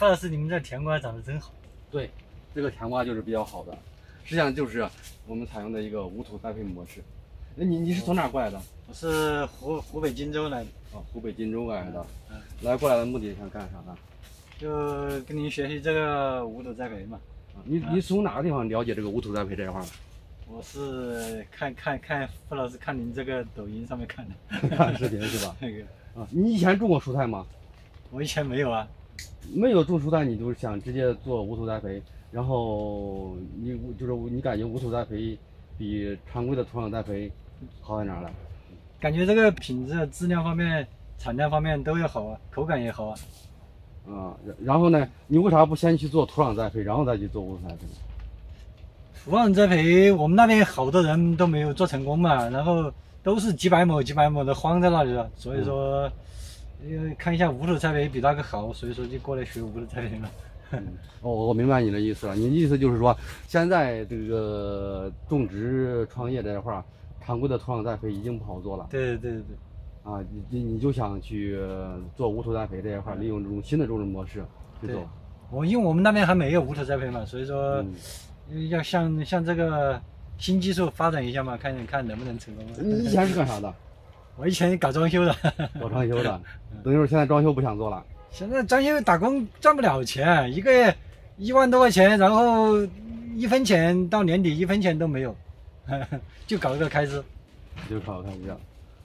范老师，你们这甜瓜长得真好。对，这个甜瓜就是比较好的，实际上就是我们采用的一个无土栽培模式。那你你是从哪儿过来的？我是湖湖北荆州来的，啊，湖北荆州过来的。嗯，来过来的目的想干啥呢？就跟您学习这个无土栽培嘛。啊，你你是从哪个地方了解这个无土栽培这一块儿的？我是看看看傅老师看您这个抖音上面看的，看 视频是吧？那个啊，你以前种过蔬菜吗？我以前没有啊，没有种蔬菜，你就是想直接做无土栽培，然后你就是你感觉无土栽培比常规的土壤栽培好在哪儿了？感觉这个品质、质量方面、产量方面都要好啊，口感也好啊。啊，然然后呢，你为啥不先去做土壤栽培，然后再去做无土栽培呢？土壤栽培，我们那边好多人都没有做成功嘛，然后都是几百亩、几百亩的荒在那里了，所以说，因为看一下无土栽培比那个好，所以说就过来学无土栽培了。哦，我明白你的意思了。你的意思就是说，现在这个种植创业这一块儿，常规的土壤栽培已经不好做了对对对对，啊，你你你就想去做无土栽培这一块儿，利用这种新的种植模式去对做。我因为我们那边还没有无土栽培嘛，所以说嗯，要向向这个新技术发展一下嘛，看看能不能成功。你以前是干啥的？我以前搞装修的，搞装修的，等于说现在装修不想做了。现在装修打工赚不了钱，一个月一万多块钱，然后一分钱到年底一分钱都没有，就搞一个开支。就考看一下，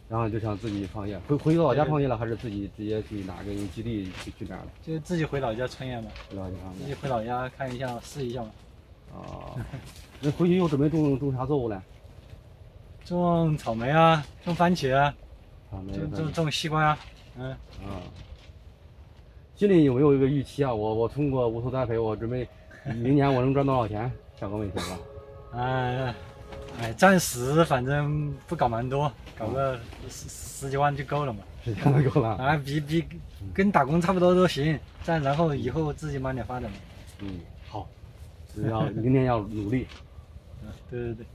然后就想自己创业，回回老家创业了，还是自己直接去哪个基地去去哪了？就自己回老家创业嘛，回老家创业自己回老家看一下试一下嘛，哦。那回去又准备种种啥作物呢？种草莓啊，种番茄啊，啊，没有种种种西瓜啊，嗯，啊。心里有没有一个预期啊？我我通过无土栽培，我准备明年我能赚多少钱？想个问题吧。哎，哎，暂时反正不搞蛮多，搞个十十几万就够了嘛，十几万够了。啊，比比跟打工差不多都行，再然后以后自己慢点发展嘛，嗯，好，只要明年要努力。嗯，对对对。